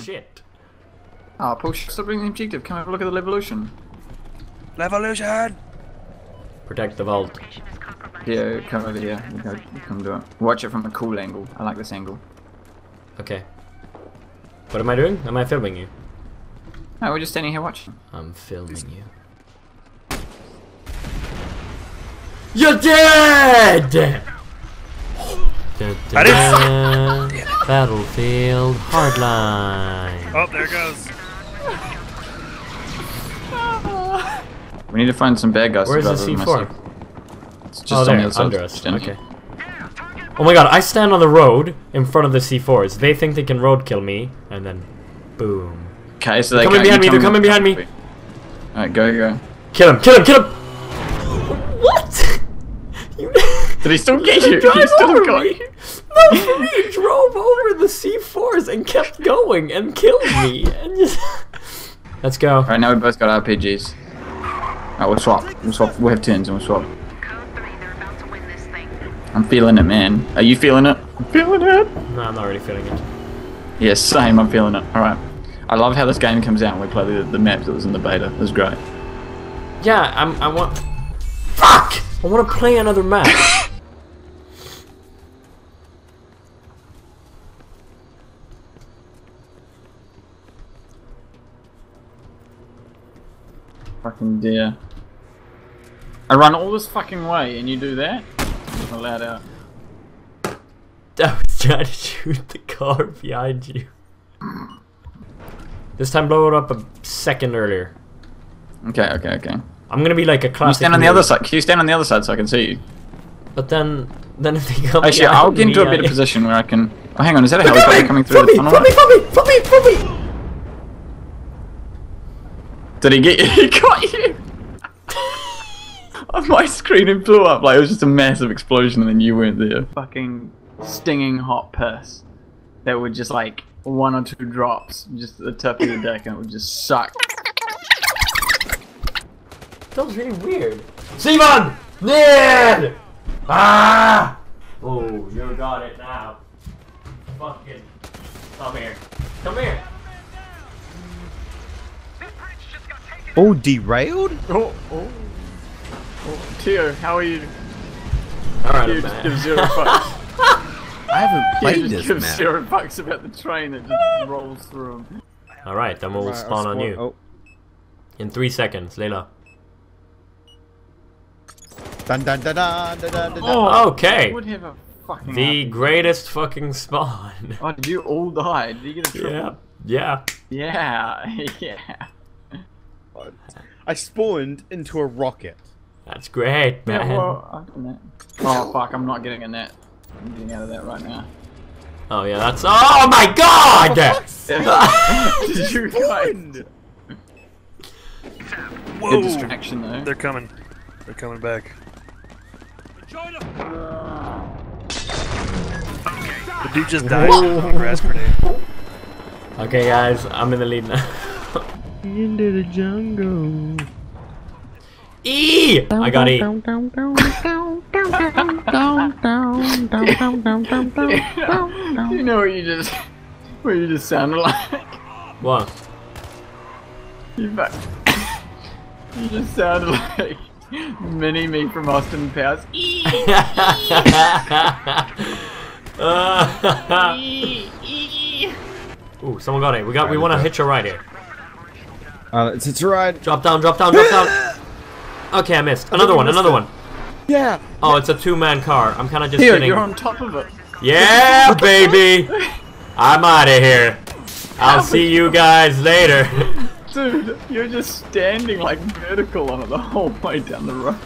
Shit. Oh, Paul, stop doing the objective. Come have a look at the revolution. Revolution! Protect the vault. Yeah, come over here. You go, you come do it. Watch it from a cool angle. I like this angle. Okay. What am I doing? Am I filming you? No, we're just standing here watching. I'm filming you. You're dead! I didn't- Battlefield Hardline. Oh, there it goes. We need to find some bad guys. Where's the C4? myself. It's just oh, on there, the under us. Okay. Oh my god, I stand on the road in front of the C4s. They think they can roadkill me, and then boom. Okay, so they coming behind me, they're coming behind me. Alright, go, go. Kill him, kill him, kill him! What? You Did he still get you? drive He still over got me. you. No, for me, he drove over the C4s and kept going and killed me. And just... Let's go. Alright, now we both got RPGs. Alright, we'll swap. We'll swap. We'll have turns and we'll swap. Code 3, they're about to win this thing. I'm feeling it, man. Are you feeling it? I'm feeling it. No, I'm not really feeling it. Yes, same. I'm feeling it. Alright. I love how this game comes out and we play the, the map that was in the beta. It was great. Yeah, I'm. I want. Fuck! I want to play another map. Fucking dear. I run all this fucking way and you do that? I'm allowed out. I was trying to shoot the car behind you. This time, blow it up a second earlier. Okay, okay, okay. I'm gonna be like a Can you stand on the other side? Can you stand on the other side so I can see you? But then, then if they come Actually, I'll get into a me, better I- position where I can. Oh, hang on, is that a helicopter coming through the From me! tunnel? From me! From me! From me! From me! Did he get you? He got you! On my screen it blew up like it was just a massive explosion and then you weren't there. Fucking stinging hot piss. That would just like one or two drops just at the tip of your dick and it would just suck. That was really weird. Simon! Ned! Ah! Oh, you got it now. Fucking. Come here. Come here. Oh, derailed? Oh, oh. oh Teo, how are you? Alright, You I'm just back. give zero fucks. I haven't You played just this give map. zero fucks about the train that just rolls through 'em. Alright, then we'll Right, I'll spawn on you. Oh. In three seconds, Layla. Dun dun dun dun dun dun dun. dun. Oh, Okay. Would have a fucking. The RPG. greatest fucking spawn. Oh, did you all die? Did you get a triple? Yeah. Yeah. Yeah, yeah. I spawned into a rocket. That's great, man. Yeah, well, I've done that. Oh fuck, I'm not getting in that. I'm getting out of that right now. Oh yeah, that's. Oh my god! Did you guys? Spawned! Whoa! Good distraction though. They're coming. They're coming back. The dude just died from a grass grenade. okay, guys, I'm in the lead now. Into the jungle. E! I got E. you know what you just, what you just sounded like? What? You, you just sounded like mini me from Austin Powers. E, e, e. Ooh, someone got it. We got. We want to hitch a ride here. Uh, it's, it's a ride. Drop down, drop down, drop down. Okay, I missed. Another one, another one. Yeah. Oh, it's a two-man car. I'm kind of just Here, getting. you're on top of it. Yeah, baby. I'm out of here. I'll see you guys later. Dude, you're just standing like vertical on it the whole way down the road.